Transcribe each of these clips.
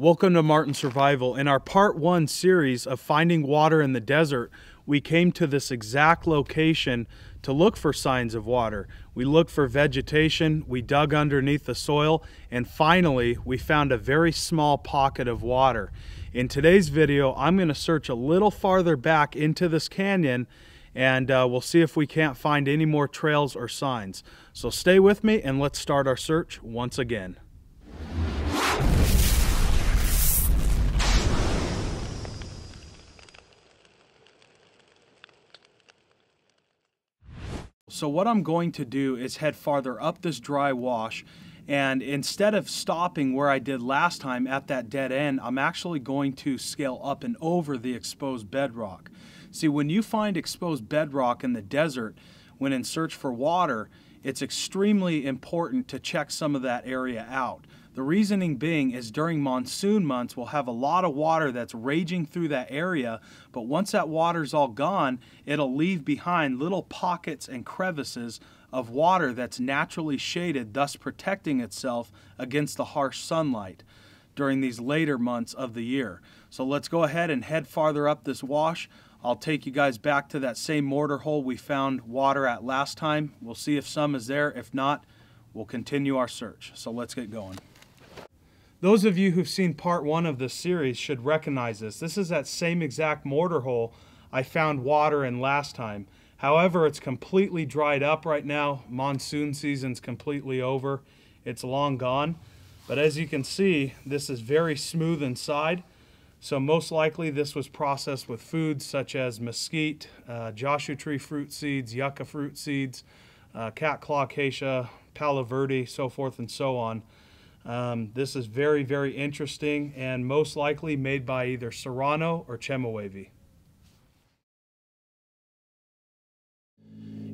Welcome to Martin Survival. In our part one series of finding water in the desert, we came to this exact location to look for signs of water. We looked for vegetation, we dug underneath the soil, and finally we found a very small pocket of water. In today's video, I'm going to search a little farther back into this canyon and uh, we'll see if we can't find any more trails or signs. So stay with me and let's start our search once again. So what I'm going to do is head farther up this dry wash and instead of stopping where I did last time at that dead end, I'm actually going to scale up and over the exposed bedrock. See, when you find exposed bedrock in the desert, when in search for water, it's extremely important to check some of that area out. The reasoning being is during monsoon months, we'll have a lot of water that's raging through that area, but once that water's all gone, it'll leave behind little pockets and crevices of water that's naturally shaded, thus protecting itself against the harsh sunlight during these later months of the year. So let's go ahead and head farther up this wash. I'll take you guys back to that same mortar hole we found water at last time. We'll see if some is there. If not, we'll continue our search. So let's get going. Those of you who've seen part one of this series should recognize this. This is that same exact mortar hole I found water in last time. However, it's completely dried up right now. Monsoon season's completely over. It's long gone. But as you can see, this is very smooth inside. So most likely this was processed with foods such as mesquite, uh, Joshua tree fruit seeds, yucca fruit seeds, uh, cat claw acacia, palo verde, so forth and so on. Um, this is very, very interesting and most likely made by either Serrano or Chemehuevi.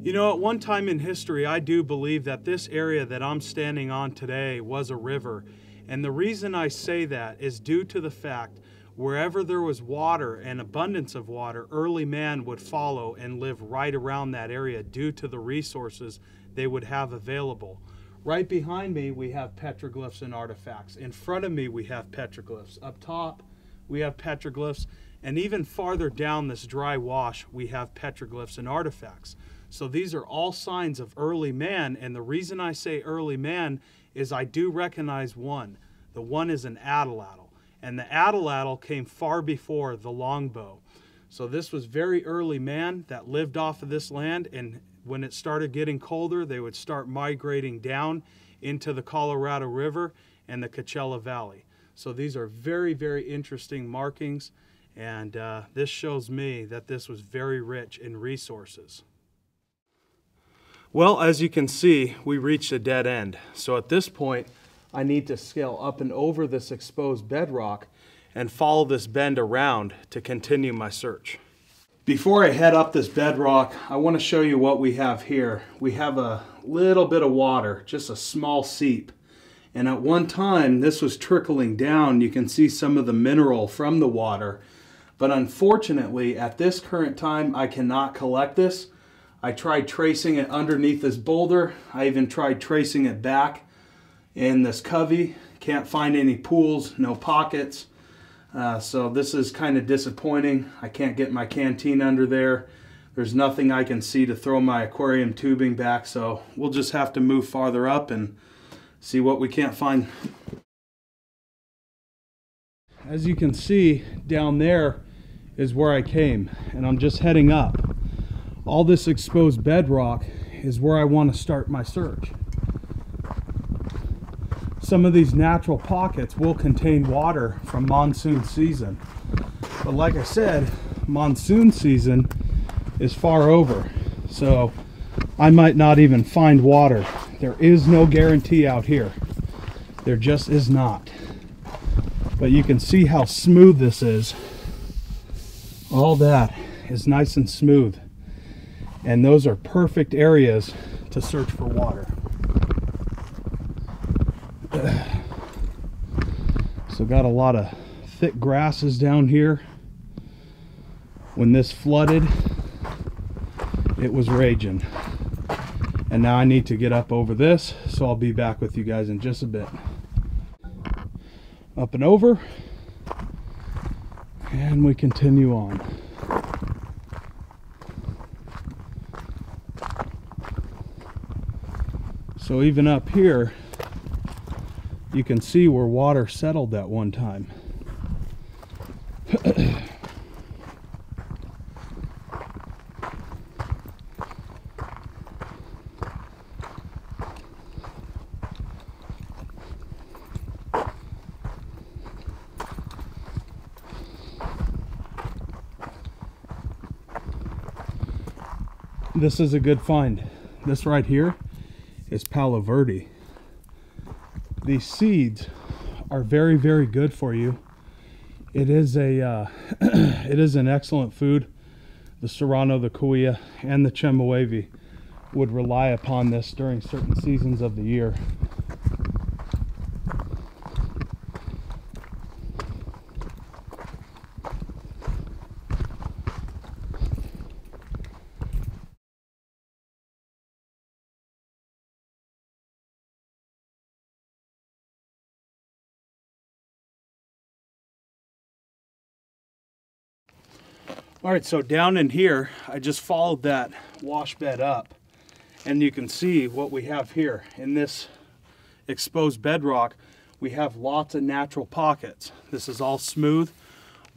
You know, at one time in history, I do believe that this area that I'm standing on today was a river. And the reason I say that is due to the fact wherever there was water and abundance of water, early man would follow and live right around that area due to the resources they would have available. Right behind me, we have petroglyphs and artifacts. In front of me, we have petroglyphs. Up top, we have petroglyphs. And even farther down this dry wash, we have petroglyphs and artifacts. So these are all signs of early man. And the reason I say early man is I do recognize one. The one is an atlatl. And the atlatl came far before the longbow. So this was very early man that lived off of this land and when it started getting colder, they would start migrating down into the Colorado River and the Coachella Valley. So these are very, very interesting markings, and uh, this shows me that this was very rich in resources. Well, as you can see, we reached a dead end. So at this point, I need to scale up and over this exposed bedrock and follow this bend around to continue my search. Before I head up this bedrock, I want to show you what we have here. We have a little bit of water, just a small seep. And at one time, this was trickling down. You can see some of the mineral from the water. But unfortunately, at this current time, I cannot collect this. I tried tracing it underneath this boulder. I even tried tracing it back in this covey. Can't find any pools, no pockets. Uh, so this is kind of disappointing. I can't get my canteen under there. There's nothing I can see to throw my aquarium tubing back, so we'll just have to move farther up and see what we can't find. As you can see, down there is where I came, and I'm just heading up. All this exposed bedrock is where I want to start my search some of these natural pockets will contain water from monsoon season. But like I said, monsoon season is far over. So I might not even find water. There is no guarantee out here. There just is not. But you can see how smooth this is. All that is nice and smooth. And those are perfect areas to search for water. So got a lot of thick grasses down here. When this flooded, it was raging. And now I need to get up over this, so I'll be back with you guys in just a bit. Up and over. And we continue on. So even up here, you can see where water settled that one time. this is a good find. This right here is Palo Verde. These seeds are very, very good for you. It is a, uh, it is an excellent food. The Serrano, the Cahuilla, and the Chemehuevi would rely upon this during certain seasons of the year. All right, so down in here, I just followed that wash bed up and you can see what we have here. In this exposed bedrock, we have lots of natural pockets. This is all smooth.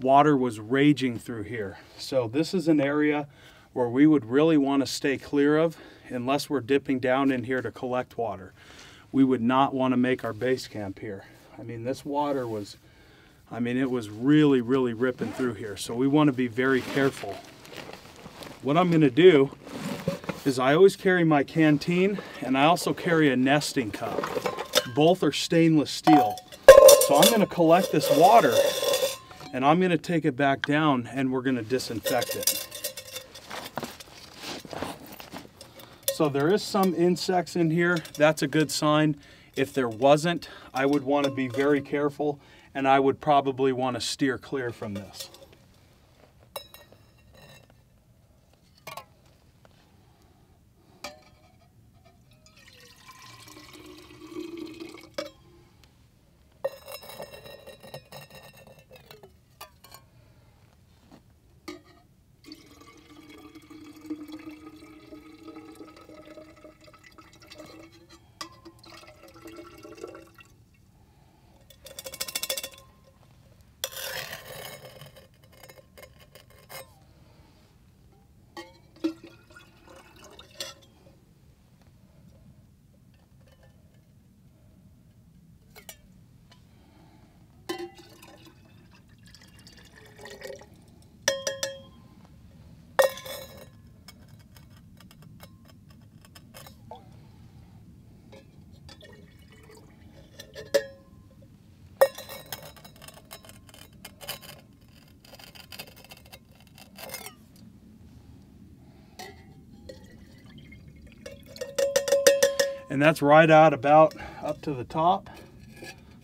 Water was raging through here. So this is an area where we would really want to stay clear of unless we're dipping down in here to collect water. We would not want to make our base camp here. I mean, this water was I mean, it was really, really ripping through here. So we want to be very careful. What I'm going to do is I always carry my canteen and I also carry a nesting cup. Both are stainless steel. So I'm going to collect this water and I'm going to take it back down and we're going to disinfect it. So there is some insects in here. That's a good sign. If there wasn't, I would want to be very careful and I would probably want to steer clear from this. And that's right out about up to the top.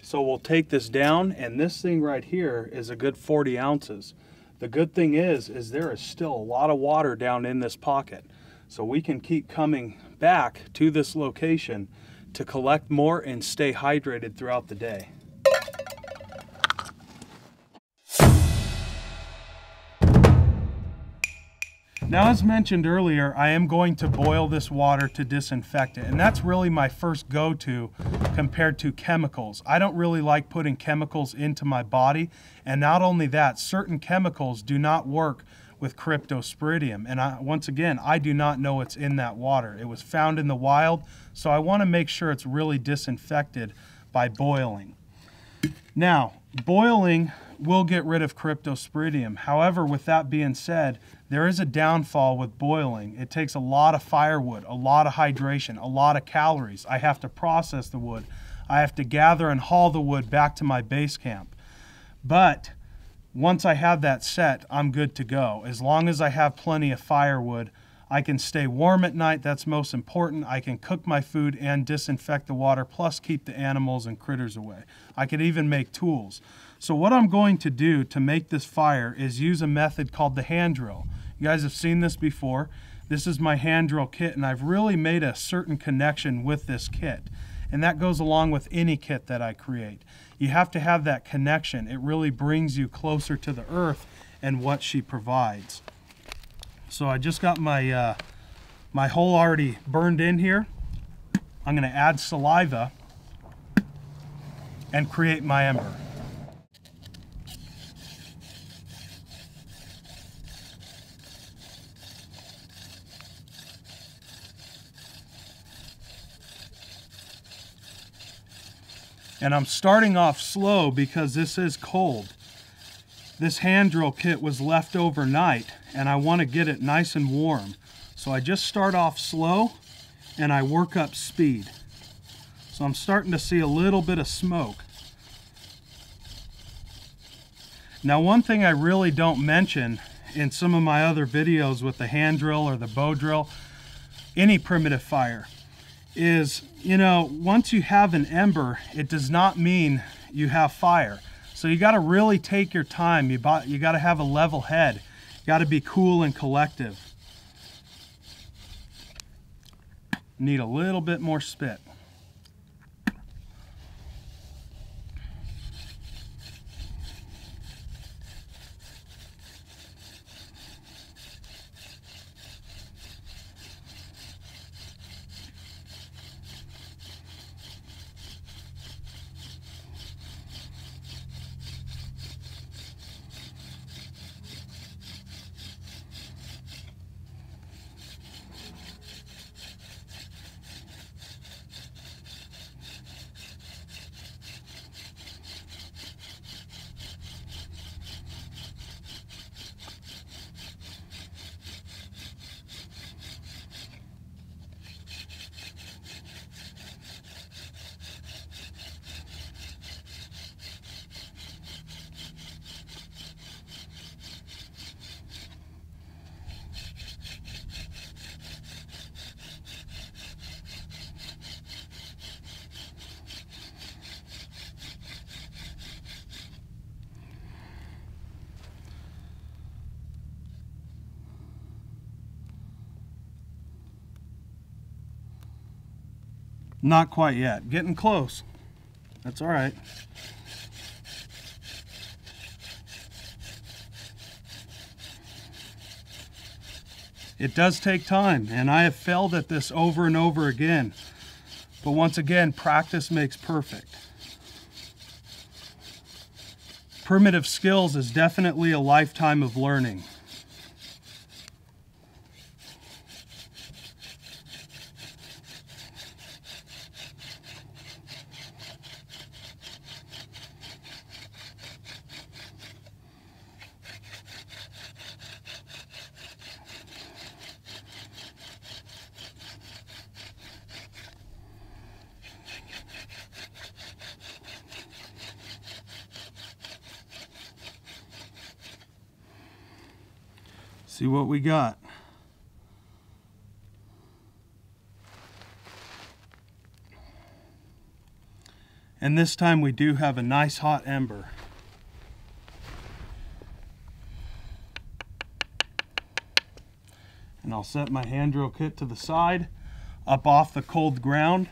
So we'll take this down and this thing right here is a good 40 ounces. The good thing is, is there is still a lot of water down in this pocket. So we can keep coming back to this location to collect more and stay hydrated throughout the day. Now, as mentioned earlier, I am going to boil this water to disinfect it, and that's really my first go-to compared to chemicals. I don't really like putting chemicals into my body, and not only that, certain chemicals do not work with cryptosporidium. And I, once again, I do not know what's in that water. It was found in the wild, so I want to make sure it's really disinfected by boiling. Now, boiling will get rid of cryptosporidium. However, with that being said, there is a downfall with boiling. It takes a lot of firewood, a lot of hydration, a lot of calories. I have to process the wood. I have to gather and haul the wood back to my base camp. But once I have that set, I'm good to go. As long as I have plenty of firewood, I can stay warm at night. That's most important. I can cook my food and disinfect the water, plus keep the animals and critters away. I could even make tools. So what I'm going to do to make this fire is use a method called the hand drill. You guys have seen this before. This is my hand drill kit and I've really made a certain connection with this kit. And that goes along with any kit that I create. you have to have that connection. It really brings you closer to the earth and what she provides. So I just got my, uh, my hole already burned in here. I'm gonna add saliva and create my ember. And I'm starting off slow because this is cold. This hand drill kit was left overnight and I want to get it nice and warm. So I just start off slow and I work up speed. So I'm starting to see a little bit of smoke. Now one thing I really don't mention in some of my other videos with the hand drill or the bow drill, any primitive fire, is, you know, once you have an ember, it does not mean you have fire. So you got to really take your time. You, you got to have a level head. You got to be cool and collective. Need a little bit more spit. Not quite yet. Getting close. That's all right. It does take time, and I have failed at this over and over again. But once again, practice makes perfect. Primitive skills is definitely a lifetime of learning. What we got. And this time we do have a nice hot ember. And I'll set my hand drill kit to the side, up off the cold ground.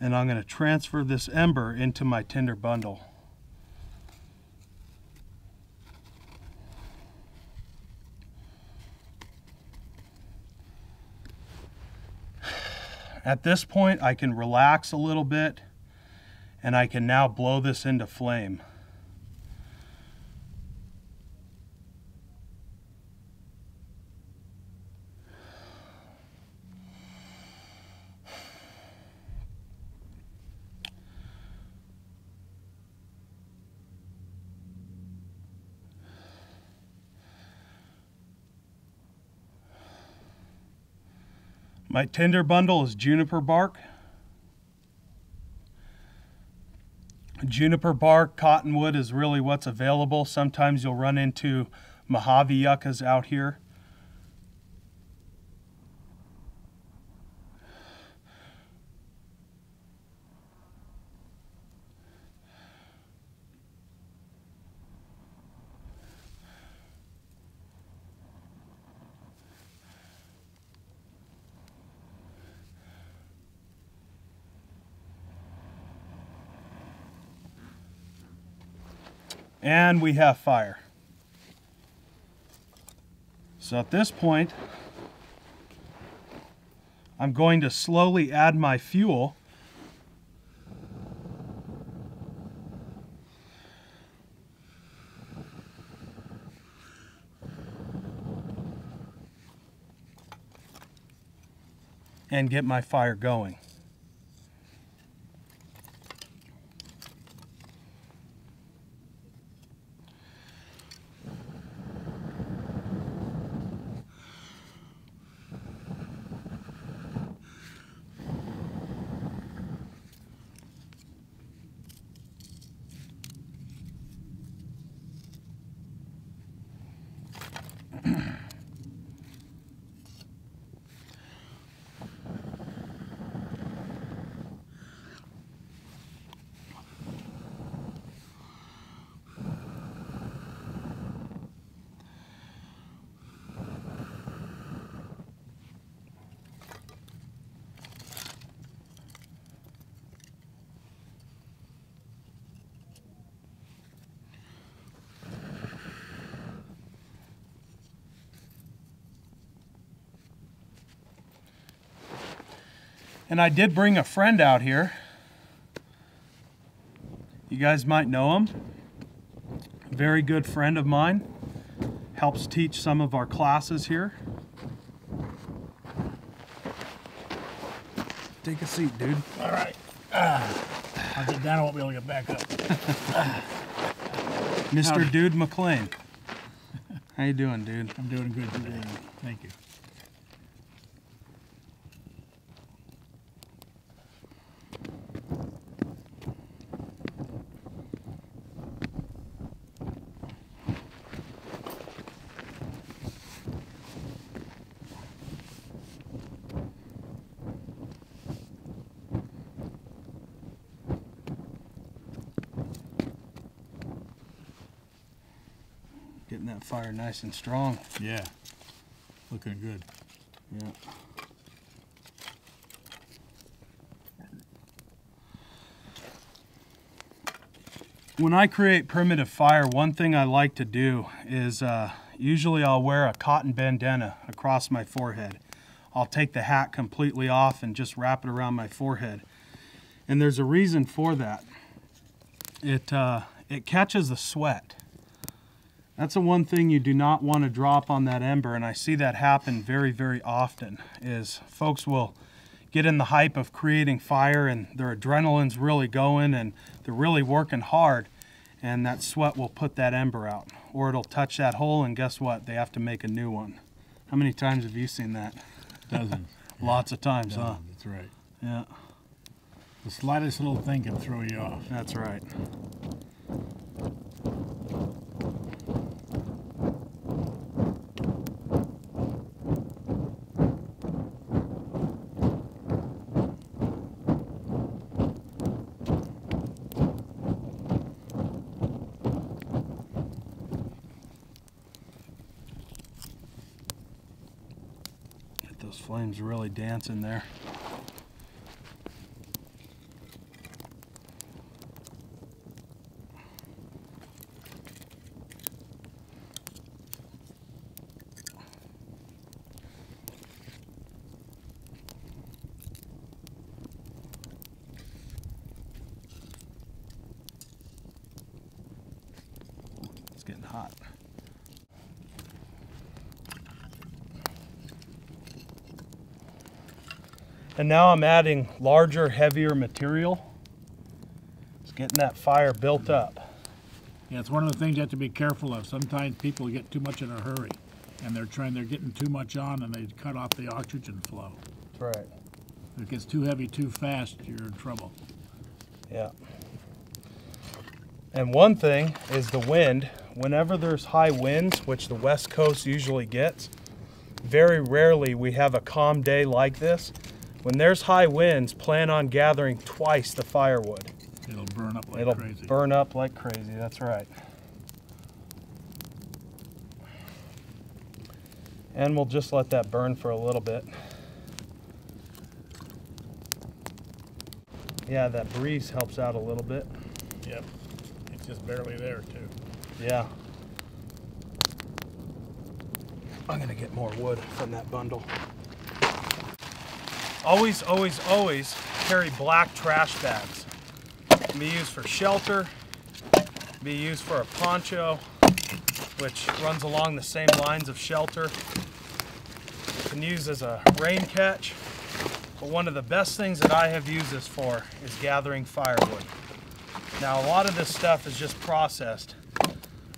And I'm going to transfer this ember into my tinder bundle. At this point, I can relax a little bit and I can now blow this into flame. My tinder bundle is juniper bark. Juniper bark, cottonwood is really what's available. Sometimes you'll run into Mojave yuccas out here. And we have fire. So at this point, I'm going to slowly add my fuel. and get my fire going. And I did bring a friend out here. You guys might know him. Very good friend of mine. Helps teach some of our classes here. Take a seat, dude. All right. Uh, I'll get down. I won't be able to get back up. Mr. Howdy. Dude McLean. How you doing, dude? I'm doing good today. Thank you. Getting that fire nice and strong. Yeah. Looking good. Yeah. When I create primitive fire, one thing I like to do is uh, usually I'll wear a cotton bandana across my forehead. I'll take the hat completely off and just wrap it around my forehead. And there's a reason for that. It, uh, it catches the sweat. That's the one thing you do not want to drop on that ember, and I see that happen very, very often, is folks will get in the hype of creating fire and their adrenaline's really going and they're really working hard, and that sweat will put that ember out. Or it'll touch that hole, and guess what? They have to make a new one. How many times have you seen that? Dozens. Lots of times, huh? That's right. Yeah, The slightest little thing can throw you off. that's right. Get those really dancing there. It's getting hot. And now I'm adding larger, heavier material. It's getting that fire built up. Yeah, it's one of the things you have to be careful of. Sometimes people get too much in a hurry, and they're trying, they're getting too much on, and they cut off the oxygen flow. That's right. If it gets too heavy too fast, you're in trouble. Yeah. And one thing is the wind. Whenever there's high winds, which the West Coast usually gets, very rarely we have a calm day like this. When there's high winds, plan on gathering twice the firewood. It'll burn up like It'll crazy. burn up like crazy. That's right. And we'll just let that burn for a little bit. Yeah, that breeze helps out a little bit. Yep. It's just barely there too. Yeah. I'm gonna get more wood from that bundle. Always, always, always carry black trash bags. Can be used for shelter, can be used for a poncho, which runs along the same lines of shelter. Can use as a rain catch. But one of the best things that I have used this for is gathering firewood. Now a lot of this stuff is just processed,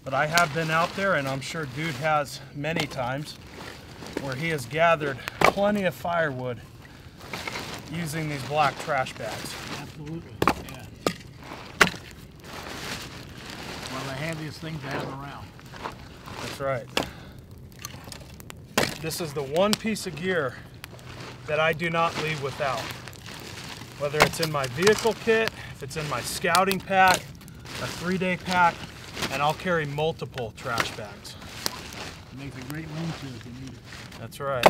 but I have been out there and I'm sure dude has many times where he has gathered plenty of firewood using these black trash bags. Absolutely, yeah. One of the handiest things to have around. That's right. This is the one piece of gear that I do not leave without. Whether it's in my vehicle kit, if it's in my scouting pack, a three-day pack, and I'll carry multiple trash bags. It makes a great lean-to if you need it. That's right.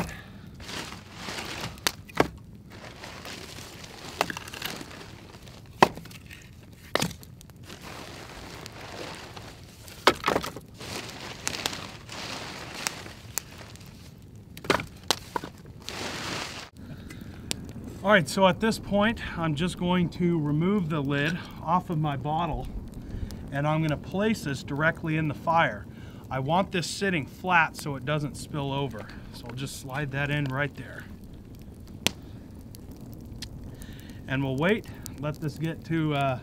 All right, so at this point, I'm just going to remove the lid off of my bottle and I'm gonna place this directly in the fire. I want this sitting flat so it doesn't spill over. So I'll just slide that in right there. And we'll wait, let this get to uh,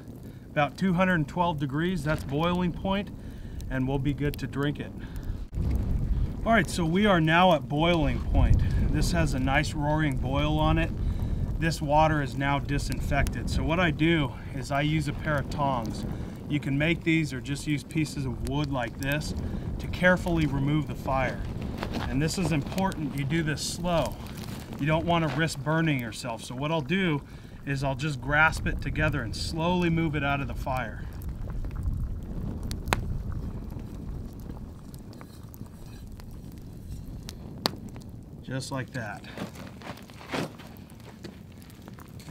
about 212 degrees, that's boiling point, and we'll be good to drink it. All right, so we are now at boiling point. This has a nice roaring boil on it. This water is now disinfected. So what I do is I use a pair of tongs. You can make these or just use pieces of wood like this to carefully remove the fire. And this is important, you do this slow. You don't want to risk burning yourself. So what I'll do is I'll just grasp it together and slowly move it out of the fire. Just like that.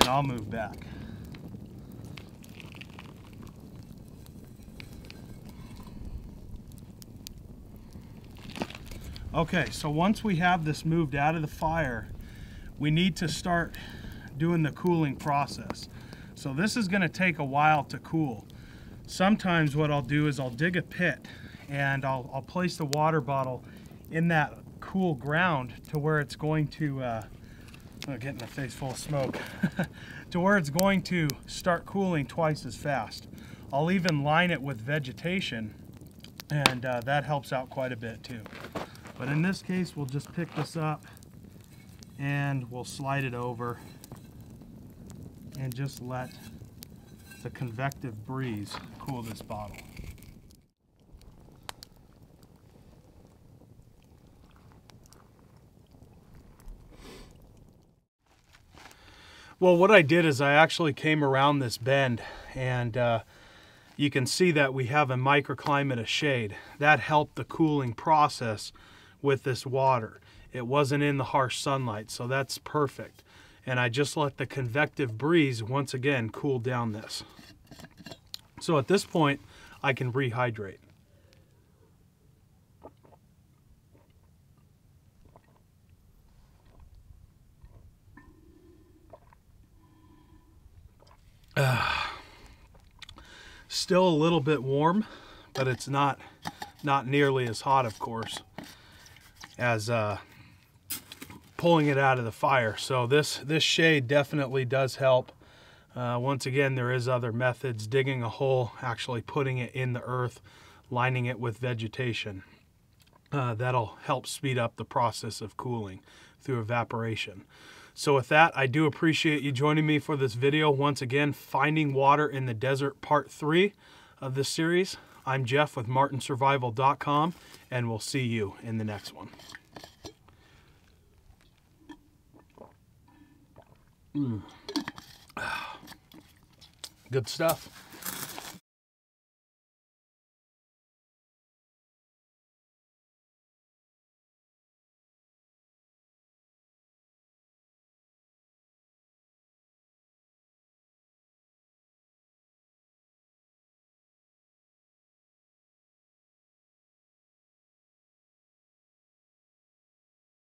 And I'll move back. Okay, so once we have this moved out of the fire, we need to start doing the cooling process. So this is gonna take a while to cool. Sometimes what I'll do is I'll dig a pit and I'll, I'll place the water bottle in that cool ground to where it's going to, uh, getting a face full of smoke, to where it's going to start cooling twice as fast. I'll even line it with vegetation and uh, that helps out quite a bit too. But in this case, we'll just pick this up and we'll slide it over and just let the convective breeze cool this bottle. Well, what I did is I actually came around this bend and uh, you can see that we have a microclimate of shade. That helped the cooling process with this water. It wasn't in the harsh sunlight, so that's perfect. And I just let the convective breeze once again cool down this. So at this point, I can rehydrate. Uh, still a little bit warm, but it's not not nearly as hot, of course, as uh, pulling it out of the fire. So this this shade definitely does help. Uh, once again, there is other methods, digging a hole, actually putting it in the earth, lining it with vegetation. Uh, that'll help speed up the process of cooling through evaporation. So with that, I do appreciate you joining me for this video. Once again, Finding Water in the Desert Part 3 of this series. I'm Jeff with martinsurvival.com, and we'll see you in the next one. Mm. Good stuff.